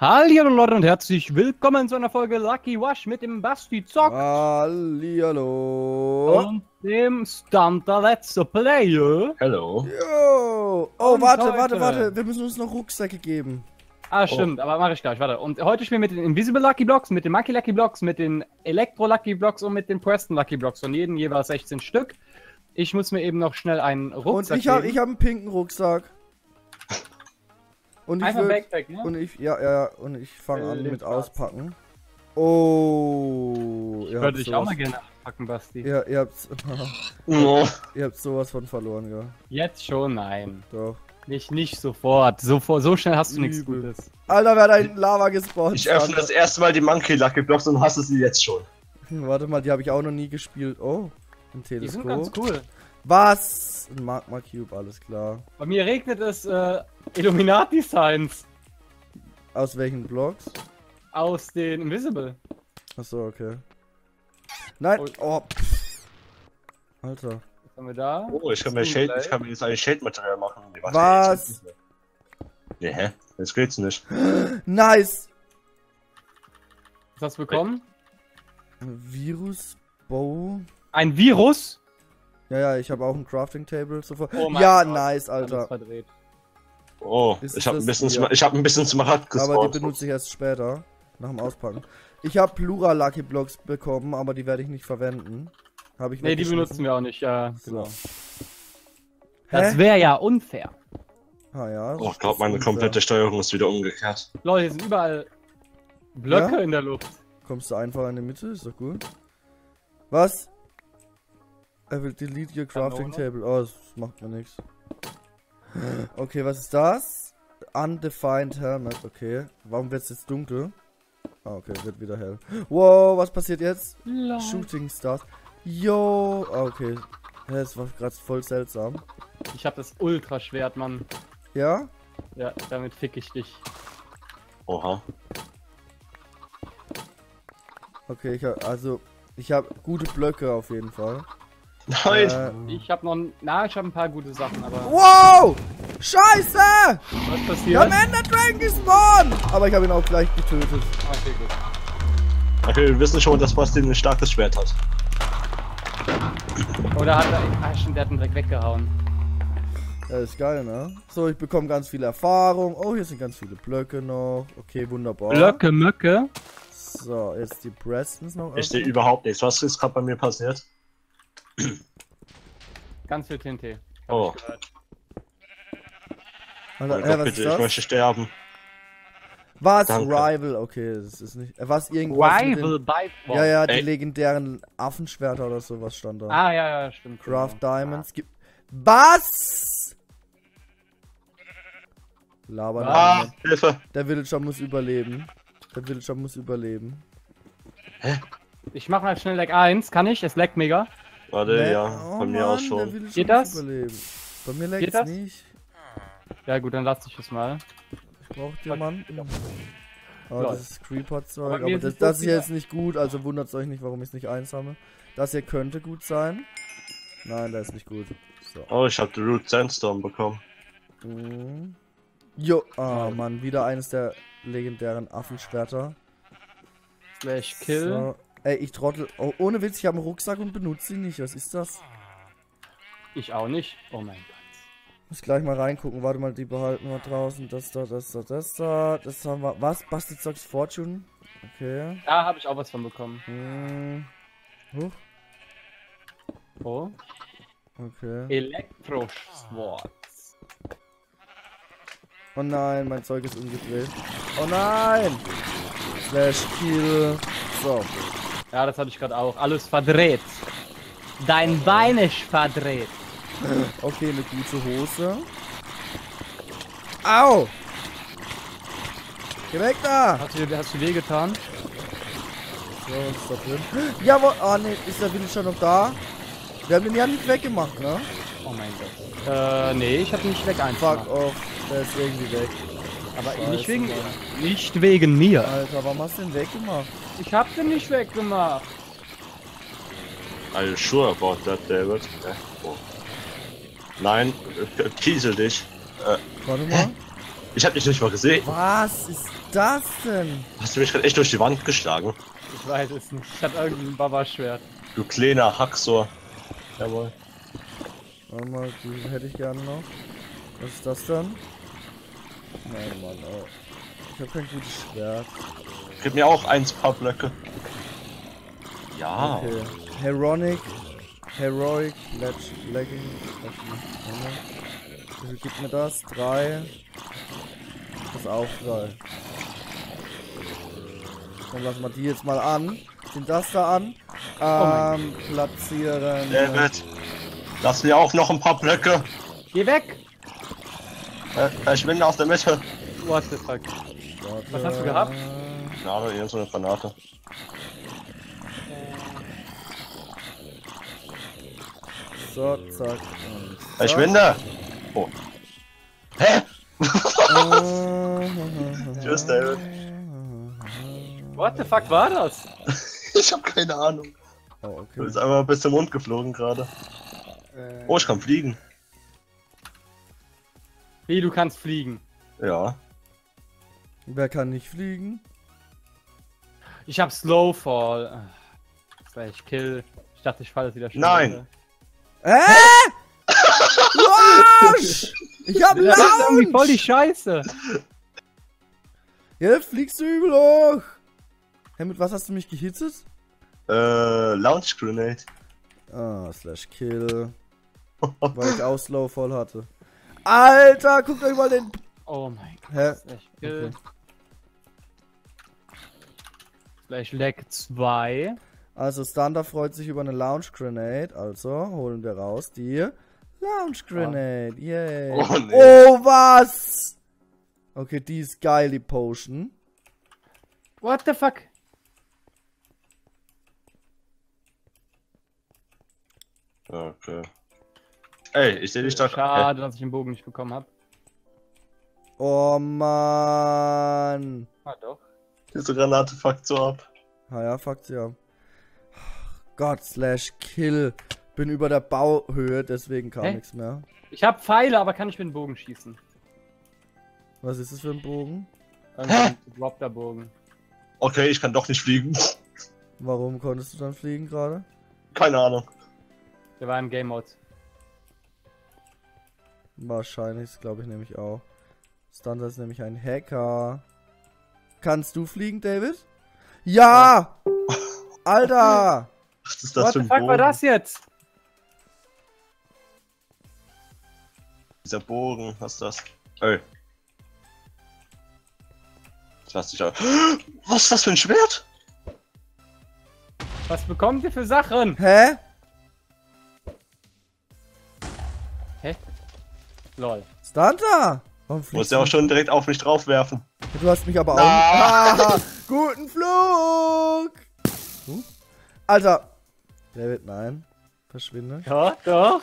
Hallo Leute und herzlich willkommen zu einer Folge Lucky Wash mit dem Basti Zock Hallihallo. und dem Stunter Let's Player. Hello. Jo. Oh, Und warte, heute- warte, warte. Wir müssen uns noch Rucksäcke geben. Ah, stimmt, aber mache ich gleich, warte. Und heute spielen wir mit den Invisible Lucky Blocks, mit den Monkey Lucky Blocks, mit den Electro Lucky Blocks und mit den Preston Lucky Blocks. Von jedem jeweils 16 Stück. Ich muss mir eben noch schnell einen Und Rucksack ich habe geben. ich hab einen pinken Rucksack. Und ich Einfach will, Backpack, ne? und ich ja ja ja, und ich fange Äh, an mit auspacken. Oh, ihr Würde habt ich auch mal gerne packen, Basti. Ja, ihr habt Oh. ihr habt sowas von verloren, ja. Jetzt schon, nein. Doch. Nicht, nicht sofort. Sofort, so schnell hast du nichts. Gutes. Alter, wer hat einen Lava gespawnt? Ich öffne das erste Mal die Monkey Lucky Blocks und hasse sie jetzt schon. Warte mal, die habe ich auch noch nie gespielt. Oh, ein Die sind ganz Teleskop. cool. Was? Ein Magma Cube, alles klar. Bei mir regnet es äh, Illuminati-Signs Aus welchen Blocks? aus den Invisible. Achso, okay. Nein, Oh. oh. Alter. Was haben wir da? Oh, ich kann mir, Shade, ich kann mir jetzt ein Shade-Material machen. Nee, warte, Was? mehr. Nee, hä? Jetzt geht's nicht. Nice! Was hast du bekommen? Virus Bow. Ein Virus? Ja, ja, ich habe auch ein Crafting Table sofort. Oh ja, Gott. nice, Alter. Oh, Ist ich habe ein bisschen? Sma- ich hab ein bisschen Smaragd Aber die gespawnt. benutze ich erst später. Nach dem Auspacken. Ich habe Plural Lucky Blocks bekommen, aber die werde ich nicht verwenden. Habe ich Nee, die benutzen wir auch nicht, ja, genau. So. Das wäre ja unfair. Ah ja. Oh, ich glaube, meine unfair. komplette Steuerung ist wieder umgekehrt. Leute, hier sind überall Blöcke Ja? in der Luft. Kommst du einfach in die Mitte, ist doch gut. Was? Er will delete your crafting table. Oh, das macht mir nichts. Okay, was ist das? Undefined Helmet, okay. Warum wird es jetzt dunkel? Ah, okay, wird wieder hell. Wow, was passiert jetzt? Shooting Stars. Yo, ah, okay. Das war gerade voll seltsam. Ich hab das Ultraschwert, Mann. Ja? Ja, damit fick ich dich. Oha. Okay, ich hab, also, ich habe gute Blöcke auf jeden Fall. Nein! Äh, Ich hab noch, na, ich hab ein paar gute Sachen, aber wow! Scheiße! was Wir passiert? haben Ender Dragon gespawnt! Aber ich habe ihn auch gleich getötet. Okay, gut. Okay, wir wissen schon, dass Basti ein starkes Schwert hat. Oder hat er, ah, stimmt, der hat ihn direkt weggehauen. Ja, ist geil, ne? So, ich bekomme ganz viel Erfahrung. Oh, hier sind ganz viele Blöcke noch. Okay, wunderbar. Blöcke, Möcke. So, jetzt die Prestons noch. Ich sehe überhaupt nichts. Was ist gerade bei mir passiert? Ganz viel TNT. hab Oh. Alter, äh, Gott, was bitte, ist ich möchte sterben. Was? Danke. Rival, okay, das ist nicht. Äh, was irgendwas. Rival by Ja, ja, die Ey. legendären Affenschwerter oder sowas stand da. Ah, ja, ja, stimmt. Craft genau. Diamonds. Gibt. Was? Laber Ah, nicht. Hilfe! Der Villager muss überleben. Der Villager muss überleben. Ich mach mal schnell Leg 1, kann ich? Es leckt mega. Warte, Nee, ja, oh von mir aus Mann, der schon. Geht das? Überleben. Bei mir das? nicht. Ja gut, dann lass ich es mal. Ich brauch Diamanten. Oh, Lol. das ist Creeper-Zeug. Aber Aber, mir das, ist das das ist nicht gut, also wundert euch nicht, warum ich es nicht einsammle. Das hier könnte gut sein. Nein, das ist nicht gut. So. Oh, ich habe die Root Sandstorm bekommen. Mhm. Jo, ah Lol. Mann, wieder eines der legendären Affenschwerter. Slash Kill. So. Ey, ich trottel. Oh, ohne Witz, ich habe einen Rucksack und benutze ihn nicht. Was ist das? Ich auch nicht. Oh mein Gott. Muss gleich mal reingucken. Warte mal, die behalten wir draußen. Das da, das da, das da. Das haben wir. Was? Bastard Socks Fortune? Okay. Da habe ich auch was von bekommen. Hm. Huch. Oh. Okay. Elektro-Swords. Oh nein, mein Zeug ist umgedreht. Oh nein! Slash Kill. So. Ja, das hatte ich gerade auch. Alles verdreht. Dein Bein ist verdreht. Okay, eine gute Hose. Au! Geh weg da! Hast du, hast du weh getan? So, was ist da drin? Jawohl! Ah ne, ist der schon noch da? Wir haben den ja nicht weggemacht, ne? Oh mein Gott. Äh, nee, ich hab ihn nicht weg Fuck einfach. off. Der ist irgendwie weg. Aber Scheiße, nicht wegen, Mann. nicht wegen mir. Alter, warum hast du den weggemacht? Ich hab den nicht weggemacht. Are you sure about that, David? Oh. Nein, äh, kiesel dich. Äh, Warte mal. Ich hab dich nicht mal gesehen. Was ist das denn? Hast du mich gerade echt durch die Wand geschlagen? Ich weiß es nicht. Ich hab irgendein Baba-Schwert. Du kleiner Haxor. Jawohl. Warte mal, die hätte ich gerne noch. Was ist das dann? Nein, Mann, oh. Ich habe kein gutes Schwert. Gib mir auch eins paar Blöcke. Ja. Okay. Heronic. Heroic Leg Legging. Wie viel gibt mir das? Drei. Das ist auch drei. Dann lassen wir die jetzt mal an. Sind das da an? Ähm, platzieren. David, lass mir auch noch ein paar Blöcke. Geh weg! Äh, Verschwinde aus der Mitte. What the fuck? Warte. Was hast du gehabt? Gnade, irgend so eine Granate. So, zack. Und zack. Verschwinde! Oh. Hä? Tschüss, David. What the fuck war das? Ich hab keine Ahnung. Oh, Du okay. bist einmal bis zum Mund geflogen gerade. Oh, ich kann fliegen. Wie, du kannst fliegen. Ja. Wer kann nicht fliegen? Ich hab Slowfall. Slash Kill. Ich dachte, ich falle wieder schnell. Nein. Hä? Arsch! Ich hab Das ist irgendwie voll die! Scheiße. Jetzt fliegst du übel hoch! Hä, mit was hast du mich gehittet? Äh, Launch Grenade. Ah, slash kill. Weil ich auch Slow voll hatte. Alter, guckt euch mal den. Oh mein Gott. Hä? Slash Kill. Slash Leg 2. Also, Thunder freut sich über eine Launch Grenade. Also, holen wir raus die Launch Grenade. Yay. Oh, nee. oh, was? Okay, die ist geil, die Potion. What the fuck? Okay. Ey, ich seh dich da. Schade, dass ich den Bogen nicht bekommen habe. Oh, Mann. Ah, doch. Diese Granate fuckt so ab. Ah ja, fuck sie ab. Gott, slash kill. Bin über der Bauhöhe, deswegen kam Hä? nichts mehr. Ich habe Pfeile, aber kann ich mit dem Bogen schießen. Was ist das für ein Bogen? Irgendein gedroppter Bogen. Okay, ich kann doch nicht fliegen. Warum konntest du dann fliegen gerade? Keine Ahnung. Der war im Game Mode. Wahrscheinlich, das glaube ich nämlich auch. Stunter ist nämlich ein Hacker. Kannst du fliegen, David? Ja! Alter! Was ist das What für ein fuck Bogen? war das jetzt? Dieser Bogen, was ist das? Ey. Das lass dich. Was ist das für ein Schwert? Was bekommt ihr für Sachen? Hä? Lol. Stunter! Warum Muss fliegst ja auch schon direkt auf mich drauf werfen. Du hast mich aber auch. Ah. Ah, guten Flug! Hm? Alter! David, nein. Verschwinde. Ja, doch.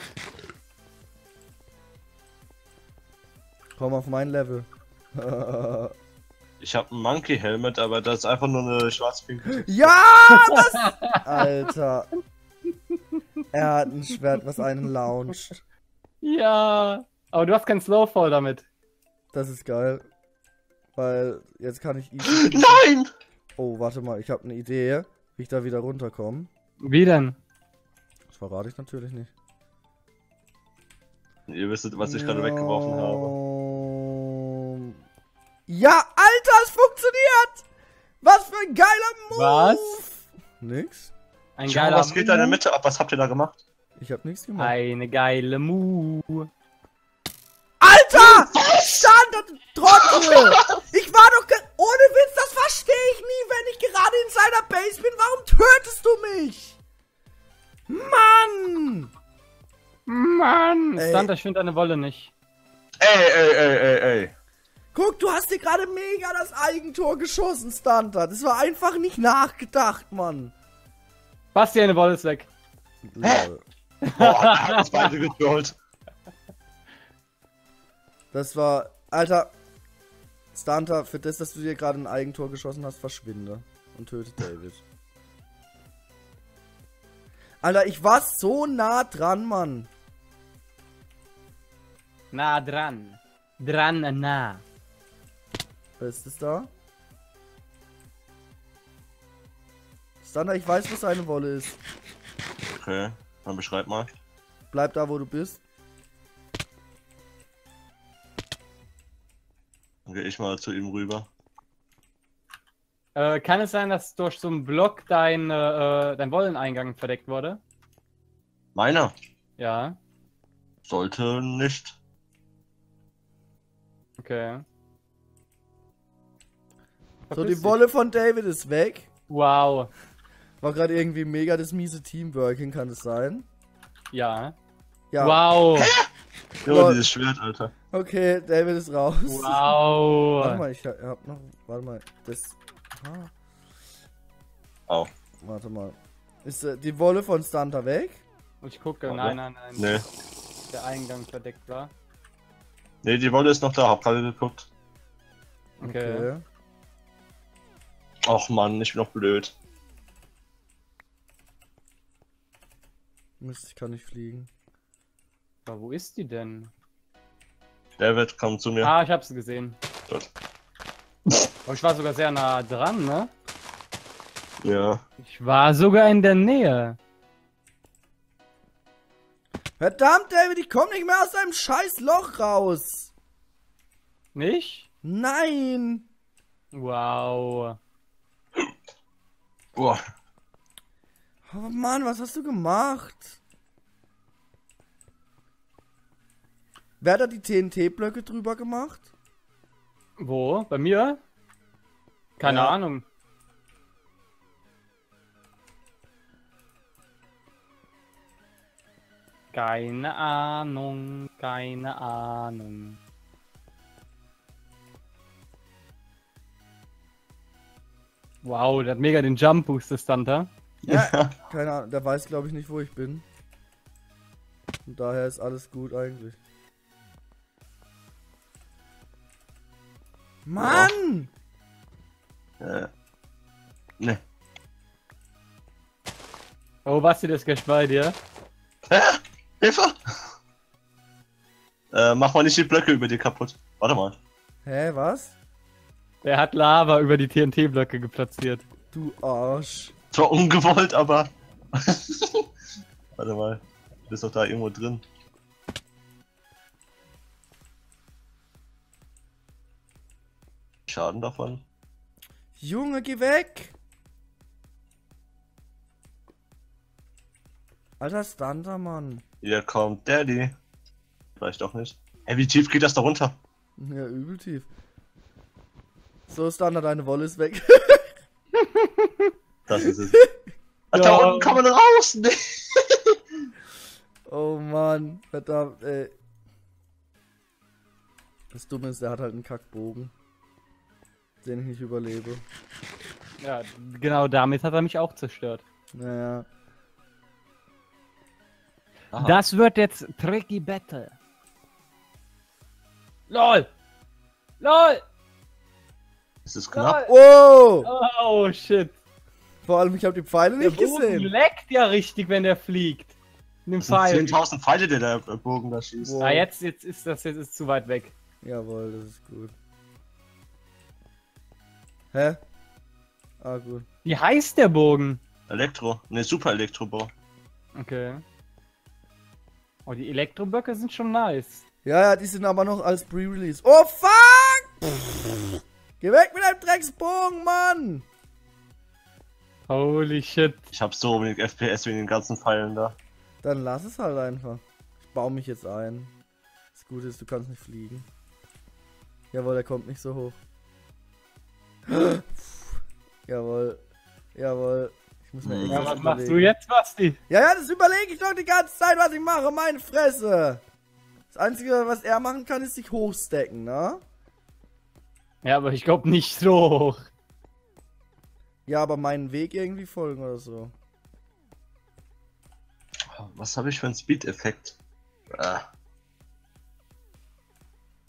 Komm auf mein Level. Ich habe ein Monkey Helmet, aber das ist einfach nur eine schwarz-pinke. ja! Was? Alter. Er hat ein Schwert, was einen launcht. Ja. Aber du hast keinen Slowfall damit. Das ist geil. Weil jetzt kann ich easy. Nein! Oh, warte mal, ich habe eine Idee, wie ich da wieder runterkomme. Wie denn? Das verrate ich natürlich nicht. Ihr wisstet, was ich gerade weggeworfen habe. Ja, Alter, es funktioniert! Was für ein geiler Move! Was? Nix. Ein Schau, geiler was geht da in der Move. Mitte ab? Was habt ihr da gemacht? Ich habe nichts gemacht. Eine geile Move. Alter! Standard Trottel! Ich war doch ge- ohne Witz, das verstehe ich nie, wenn ich gerade in seiner Base bin. Warum tötest du mich? Mann! Mann! Ey. Stunt, ich finde deine Wolle nicht. Ey, ey, ey, ey, ey. Guck, du hast dir gerade mega das Eigentor geschossen, Stunter. Das war einfach nicht nachgedacht, Mann. Basti, eine Wolle ist weg. Lol. Boah, hat uns beide getrollt. Das war, Alter, Stunter, für das, dass du dir gerade ein Eigentor geschossen hast, verschwinde und töte David. Alter, ich war so nah dran, Mann. Nah dran. Dran, nah. Wer ist das da? Standard, ich weiß, was eine Wolle ist. Okay, dann beschreib mal. Bleib da, wo du bist. Dann gehe ich mal zu ihm rüber. Äh, kann es sein, dass durch so einen Block dein, äh, dein Wolleneingang verdeckt wurde? Meiner? Ja. Sollte nicht. Okay. So, die. Wolle von David ist weg. Wow. War gerade irgendwie mega das miese Teamworking, kann es sein? Ja. Ja. Wow. Jo, dieses Schwert, Alter. Okay, David ist raus. Warte Wow. mal, ich hab noch. Warte mal, das. Ah, Au. warte mal. Ist äh, die Wolle von Stunter weg? Ich gucke. Warte. Nein, nein, nein. Nee. Der Eingang verdeckt war. Nee, die Wolle ist noch da, hab gerade geguckt. Okay. Och Mann, ich bin noch blöd. Mist, ich kann nicht fliegen. Aber wo ist die denn? David, komm zu mir. Ah, ich hab's gesehen. Gut. Aber ich war sogar sehr nah dran, ne? Ja. Ich war sogar in der Nähe. Verdammt, David, ich komm nicht mehr aus deinem scheiß Loch raus. Nicht? Nein. Wow. Boah. Oh Mann, was hast du gemacht? Wer hat da die TNT-Blöcke drüber gemacht? Wo? Bei mir? Keine Ja. Ahnung. Keine Ahnung, keine Ahnung. Wow, der hat mega den Jump Boost, der Stunter. Ja. Keine Ahnung, der weiß glaube ich nicht, wo ich bin. Und daher ist alles gut eigentlich. Mann! Äh. Ne. Oh, Basti, das gleich bei dir. Hä? Hilfe! Äh, mach mal nicht die Blöcke über dir kaputt. Warte mal. Hä, was? Der hat Lava über die TNT-Blöcke geplatziert. Du Arsch. Zwar ungewollt, aber. Warte mal. Du bist doch da irgendwo drin. Schaden davon? Junge, geh weg! Alter Stunter, Mann. Hier kommt Daddy. Vielleicht doch nicht. Ey, wie tief geht das da runter? Ja, übel tief. So, Stunter, deine Wolle ist weg. Das ist es. Alter, Ja. da unten kann man raus! Nee. oh Mann, verdammt, ey. Das Dumme ist, der hat halt einen Kackbogen. Den ich nicht überlebe. Ja, genau damit hat er mich auch zerstört. Naja. Aha. Das wird jetzt Tricky Battle. LOL! LOL! Es ist knapp. Wow! Oh shit. Vor allem, ich habe die Pfeile Der nicht Bogen gesehen. leckt ja richtig, wenn der fliegt. In dem Das sind Pfeil. 10.000 Pfeile, die der Bogen da schießt. Wow. Ah, jetzt, jetzt ist das jetzt ist zu weit weg. Jawohl, das ist gut. Hä? Ah, gut. Wie heißt der Bogen? Elektro. Ne, Super Elektrobau. Okay. Oh, die Elektroböcke sind schon nice. Ja, ja, die sind aber noch als Pre-Release. Oh, fuck! Geh weg mit deinem Drecksbogen, Mann! Holy shit. Ich hab so wenig FPS wegen den ganzen Pfeilen da. Dann lass es halt einfach. Ich baue mich jetzt ein. Das Gute ist, du kannst nicht fliegen. Jawohl, er kommt nicht so hoch. Jawohl. Jawohl. Ich muss mir Ja, was machst du jetzt, Basti? Ja, ja, das überlege ich doch die ganze Zeit, was ich mache. Meine Fresse. Das Einzige, was er machen kann, ist sich hochstacken, ne? Ja, aber ich glaube nicht so hoch. Ja, aber meinen Weg irgendwie folgen oder so. Was habe ich für einen Speed-Effekt? Ah,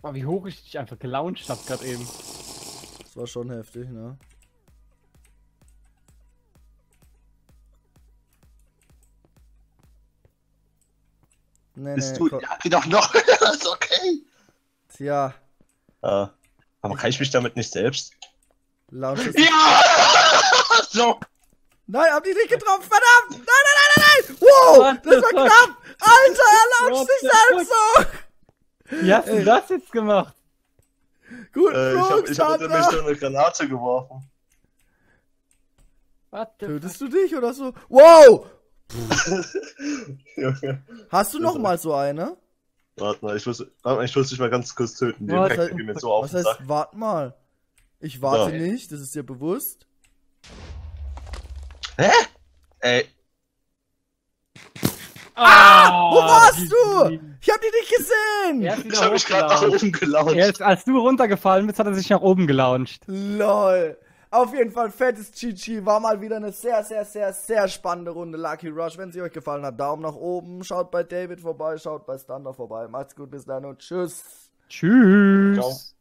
Oh, wie hoch ich dich einfach gelauncht hab gerade eben. Das war schon heftig, ne? Nee, bist nee, du? Ja, doch noch. das ist okay. Tja, Ah, Aber kann ich mich damit nicht selbst? Launch Ja! so! Nein, hab die nicht getroffen, verdammt! Nein, nein, nein, nein, nein! Wow, das war knapp! Alter, er launcht sich selbst so! Wie hast du das jetzt gemacht? Gut, Äh, ich hab, Flug, ich hab unter mich so eine Granate geworfen. What the Tötest du dich oder so? Wow! Junge. Hast du noch mal so eine? Warte mal, ich muss, warte mal, ich muss dich mal ganz kurz töten. Die Was Effekte heißt- mir so auf Was heißt, Sack. wart mal. Ich warte Ja. nicht, das ist dir bewusst. Hä? Ey, Ah, Wo warst du? Ich hab die nicht gesehen! Er ist ich hab mich gerade nach oben gelauncht. Als du runtergefallen bist, hat er sich nach oben gelauncht. LOL. Auf jeden Fall fettes GG. War mal wieder eine sehr, sehr, sehr, sehr spannende Runde Lucky Rush. Wenn sie euch gefallen hat, Daumen nach oben. Schaut bei David vorbei, schaut bei Stunder vorbei. Macht's gut, bis dann und tschüss. Tschüss. Ciao.